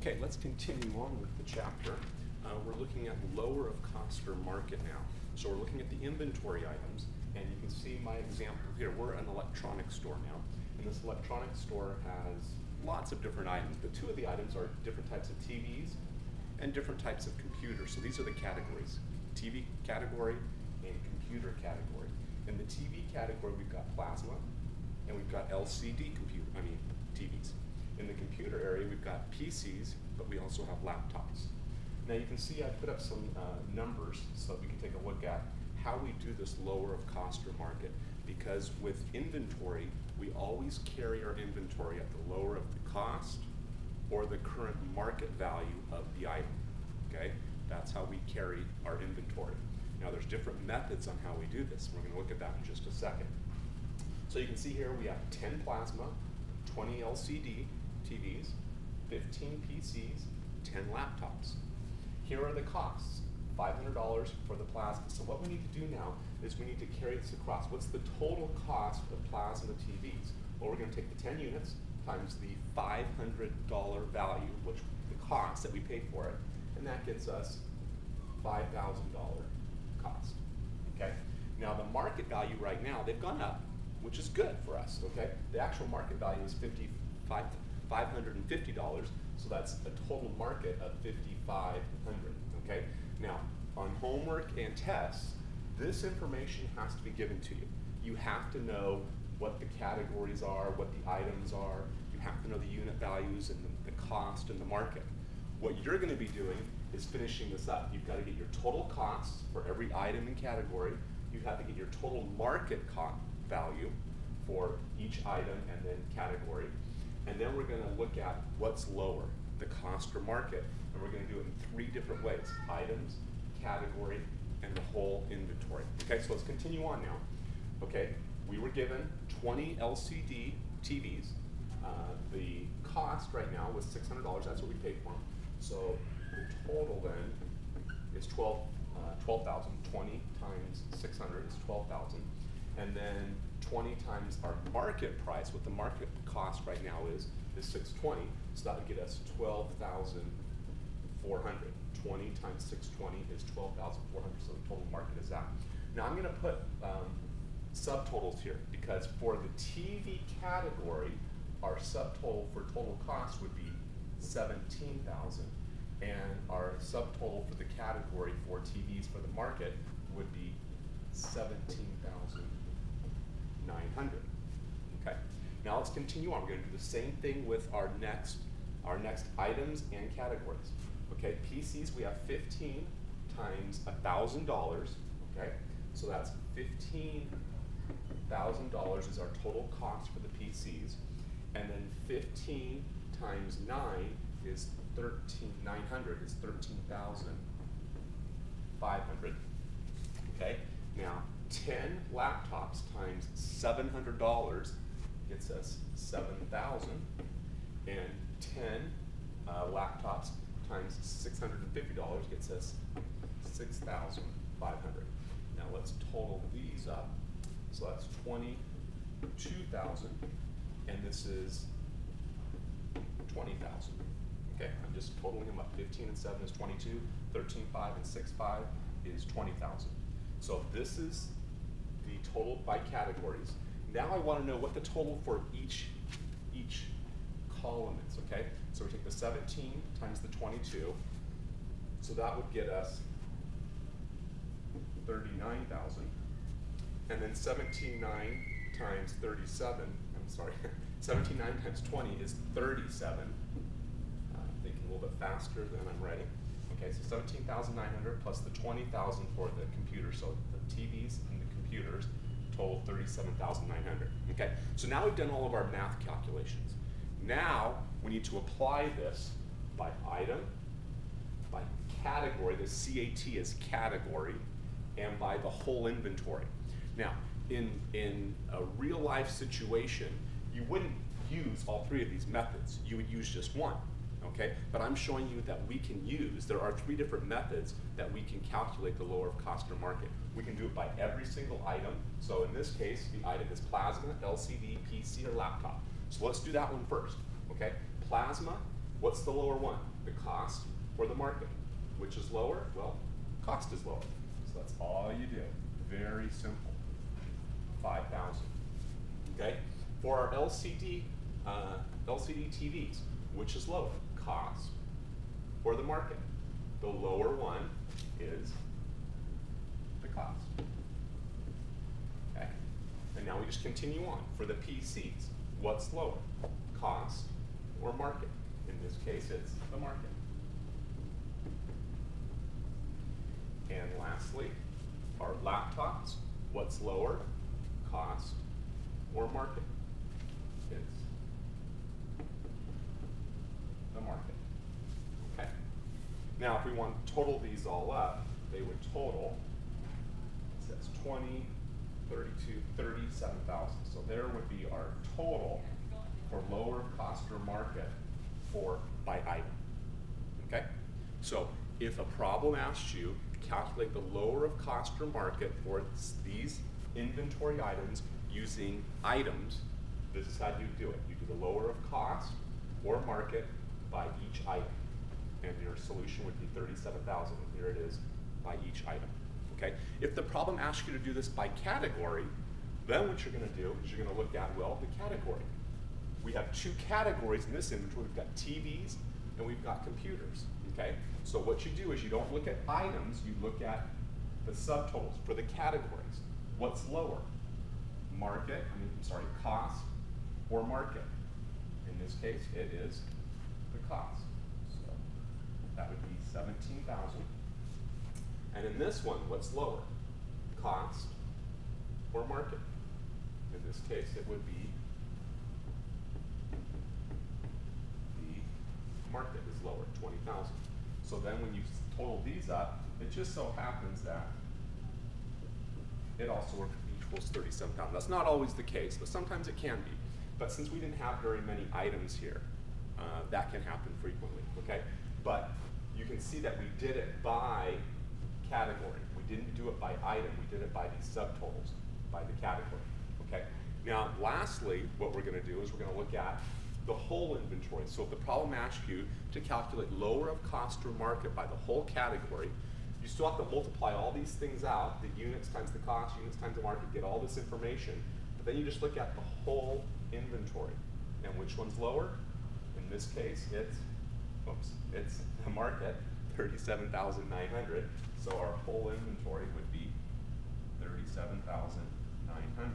Okay, let's continue on with the chapter. Uh, we're looking at lower of cost or market now. So we're looking at the inventory items, and you can see my example here. We're an electronics store now, and this electronics store has lots of different items, but two of the items are different types of TVs and different types of computers. So these are the categories, TV category and computer category. In the TV category, we've got plasma, and we've got LCD computer, I mean, TVs. In the computer area, we've got PCs, but we also have laptops. Now you can see I put up some uh, numbers so that we can take a look at how we do this lower of cost or market. Because with inventory, we always carry our inventory at the lower of the cost or the current market value of the item. Okay, that's how we carry our inventory. Now there's different methods on how we do this. We're going to look at that in just a second. So you can see here we have 10 plasma, 20 LCD TVs, 15 PCs, 10 laptops. Here are the costs. $500 for the plasma. So what we need to do now is we need to carry this across. What's the total cost of plasma TVs? Well, we're going to take the 10 units times the $500 value, which the cost that we pay for it, and that gets us $5,000 cost. Okay? Now the market value right now, they've gone up, which is good for us. Okay? The actual market value is 55 $550, so that's a total market of 5500 okay? Now, on homework and tests, this information has to be given to you. You have to know what the categories are, what the items are, you have to know the unit values and the, the cost and the market. What you're going to be doing is finishing this up. You've got to get your total costs for every item and category. You have to get your total market value for each item and then category. And then we're going to look at what's lower, the cost or market. And we're going to do it in three different ways, items, category, and the whole inventory. Okay, so let's continue on now. Okay, we were given 20 LCD TVs. Uh, the cost right now was $600, that's what we paid for them. So the total then is 12, uh, 12,000, 20 times 600 is 12,000. And then 20 times our market price, what the market cost right now is, is 620. So that would get us 12,400. 20 times 620 is 12,400, so the total market is that. Now I'm gonna put um, subtotals here because for the TV category, our subtotal for total cost would be 17,000 and our subtotal for the category for TVs for the market would be 17,000. 900. Okay. Now let's continue on. We're going to do the same thing with our next, our next items and categories. Okay, PCs we have 15 times $1,000. Okay, so that's $15,000 is our total cost for the PCs. And then 15 times 9 is 13, 900 is 13,500. Okay, now 10 laptops times $700 gets us 7,000, and 10 uh, laptops times $650 gets us 6,500. Now let's total these up. So that's 22,000, and this is 20,000. Okay, I'm just totaling them up. 15 and 7 is 22, 13, 5, and 6, 5 is 20,000. So this is the total by categories. Now I want to know what the total for each, each column is, okay? So we take the 17 times the 22, so that would get us 39,000. And then 17.9 times 37, I'm sorry, 17.9 times 20 is 37. Uh, thinking a little bit faster than I'm writing. Okay, so 17,900 plus the 20,000 for the computer, so the TVs and the computers total 37,900. Okay, so now we've done all of our math calculations. Now we need to apply this by item, by category, the CAT is category, and by the whole inventory. Now, in, in a real life situation, you wouldn't use all three of these methods. You would use just one okay? But I'm showing you that we can use, there are three different methods that we can calculate the lower of cost or market. We can do it by every single item. So in this case, the item is plasma, LCD, PC, or laptop. So let's do that one first, okay? Plasma What's the lower one? The cost or the market? Which is lower? Well, cost is lower. So that's all you do. Very simple. 5,000. Okay? For our LCD, uh, LCD TVs, which is lower? Cost or the market? The lower one is the cost. Okay? And now we just continue on. For the PCs, what's lower? Cost or market? In this case, it's the market. And lastly, our laptops, what's lower? Cost or market? It's the market. Okay? Now, if we want total these all up, they would total, it says 20, 32, 37,000. So there would be our total for lower cost or market for by item. Okay? So if a problem asks you calculate the lower of cost or market for these inventory items using items, this is how you do it. You do the lower of cost or market by each item. And your solution would be 37,000. Here it is by each item. Okay? If the problem asks you to do this by category, then what you're going to do is you're going to look at, well, the category. We have two categories in this inventory. We've got TVs and we've got computers. Okay? So what you do is you don't look at items, you look at the subtotals for the categories. What's lower? Market, I mean, I'm sorry, cost or market. In this case, it is the cost. That would be 17,000. And in this one, what's lower? Cost or market? In this case, it would be the market is lower, 20,000. So then when you total these up, it just so happens that it also equals 37,000. That's not always the case, but sometimes it can be. But since we didn't have very many items here, uh, that can happen frequently, okay? But can see that we did it by category. We didn't do it by item, we did it by these subtotals, by the category, okay? Now, lastly, what we're gonna do is we're gonna look at the whole inventory. So if the problem asks you to calculate lower of cost or market by the whole category, you still have to multiply all these things out, the units times the cost, units times the market, get all this information, but then you just look at the whole inventory. And which one's lower? In this case, it's, oops, it's the market, 37,900. So our whole inventory would be 37,900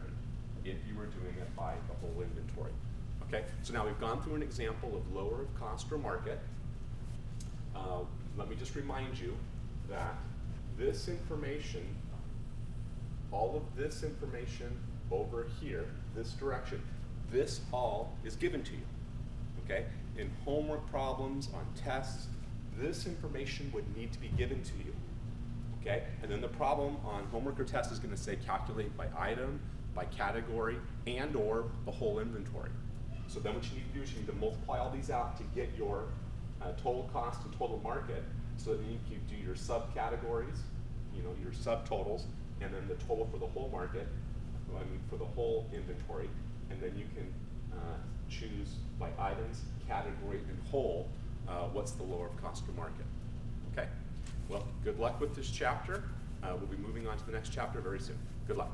if you were doing it by the whole inventory. Okay, so now we've gone through an example of lower of cost or market. Uh, let me just remind you that this information, all of this information over here, this direction, this all is given to you. Okay? In homework problems, on tests, this information would need to be given to you. Okay? And then the problem on homework or test is going to say calculate by item, by category, and or the whole inventory. So then what you need to do is you need to multiply all these out to get your uh, total cost and total market so that you can do your subcategories, you know, your subtotals, and then the total for the whole market, I mean for the whole inventory, and then you can uh, choose by items, category, and whole, uh, what's the lower of cost or market. Okay? Well, good luck with this chapter. Uh, we'll be moving on to the next chapter very soon. Good luck.